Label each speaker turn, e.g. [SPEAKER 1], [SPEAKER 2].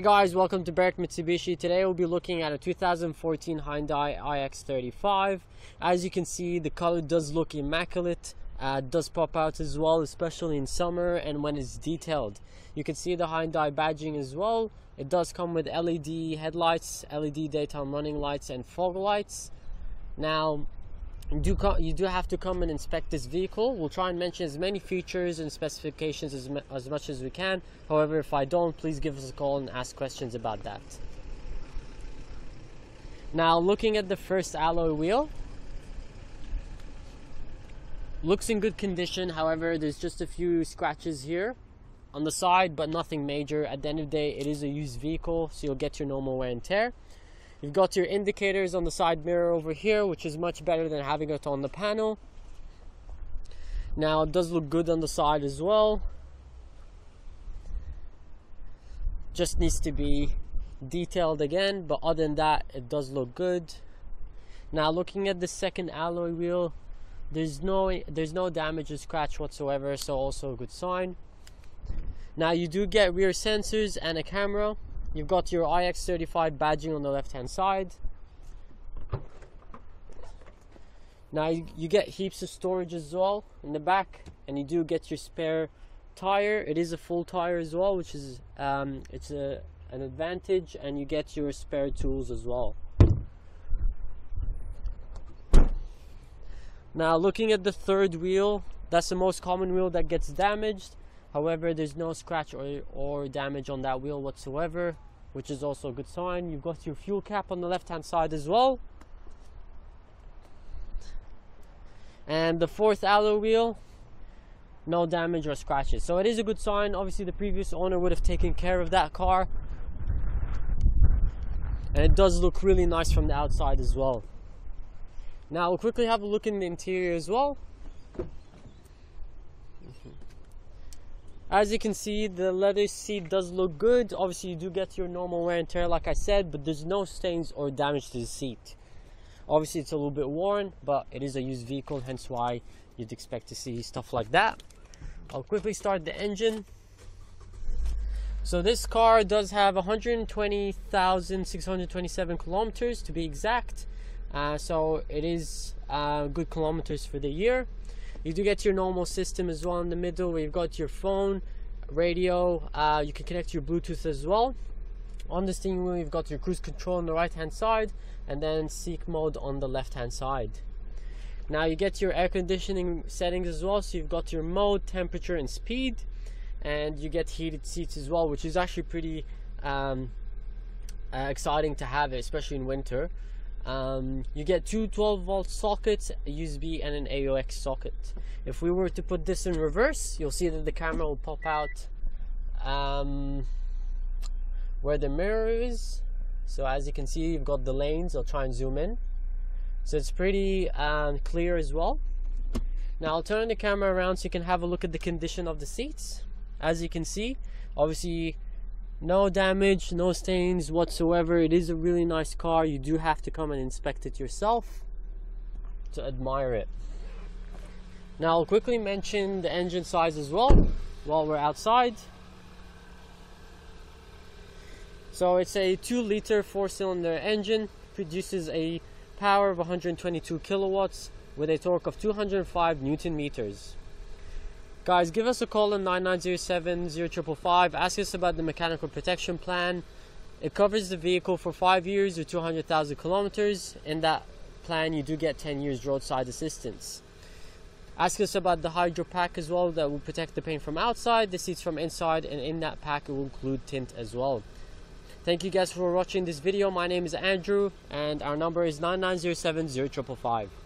[SPEAKER 1] guys, welcome to Berwick Mitsubishi. Today we'll be looking at a 2014 Hyundai iX35. As you can see, the color does look immaculate. Uh, does pop out as well, especially in summer and when it's detailed. You can see the Hyundai badging as well. It does come with LED headlights, LED daytime running lights, and fog lights. Now, do, you do have to come and inspect this vehicle. We'll try and mention as many features and specifications as, as much as we can. However, if I don't, please give us a call and ask questions about that. Now, looking at the first alloy wheel, looks in good condition. However, there's just a few scratches here on the side, but nothing major. At the end of the day, it is a used vehicle, so you'll get your normal wear and tear. You've got your indicators on the side mirror over here, which is much better than having it on the panel. Now it does look good on the side as well. Just needs to be detailed again, but other than that, it does look good. Now looking at the second alloy wheel, there's no there's no damage or scratch whatsoever, so also a good sign. Now you do get rear sensors and a camera. You've got your iX35 badging on the left hand side. Now you, get heaps of storage as well in the back and you do get your spare tire. It is a full tire as well which is um, it's a, an advantage and you get your spare tools as well. Now looking at the third wheel, that's the most common wheel that gets damaged. However, there's no scratch or, or damage on that wheel whatsoever, which is also a good sign. You've got your fuel cap on the left hand side as well. And the fourth alloy wheel, no damage or scratches. So it is a good sign. Obviously the previous owner would have taken care of that car. And it does look really nice from the outside as well. Now we'll quickly have a look in the interior as well. As you can see, the leather seat does look good. Obviously, you do get your normal wear and tear, like I said, but there's no stains or damage to the seat. Obviously, it's a little bit worn, but it is a used vehicle, hence why you'd expect to see stuff like that. I'll quickly start the engine. So this car does have 120,627 kilometers to be exact. Uh, so it is uh, good kilometers for the year. You do get your normal system as well in the middle where you've got your phone, radio, uh, you can connect your Bluetooth as well. On the steering wheel, you've got your cruise control on the right hand side and then seek mode on the left hand side. Now you get your air conditioning settings as well, so you've got your mode, temperature, and speed, and you get heated seats as well, which is actually pretty um, uh, exciting to have, especially in winter. Um, you get two 12 volt sockets, a USB and an AUX socket. If we were to put this in reverse, you'll see that the camera will pop out um, where the mirror is. So as you can see, you've got the lanes. I'll try and zoom in. So it's pretty um, clear as well. Now I'll turn the camera around so you can have a look at the condition of the seats. As you can see, obviously no damage no stains whatsoever. It is a really nice car. You do have to come and inspect it yourself to admire it. Now I'll quickly mention the engine size as well while we're outside. So it's a 2 liter 4 cylinder engine. Produces a power of 122 kilowatts with a torque of 205 newton meters Guys, give us a call on 9907 0555. Ask us about the mechanical protection plan. It covers the vehicle for 5 years or 200,000 kilometers. In that plan, you do get 10 years roadside assistance. Ask us about the hydro pack as well that will protect the paint from outside, the seats from inside, and in that pack it will include tint as well. Thank you guys for watching this video. My name is Andrew and our number is 9907 0555.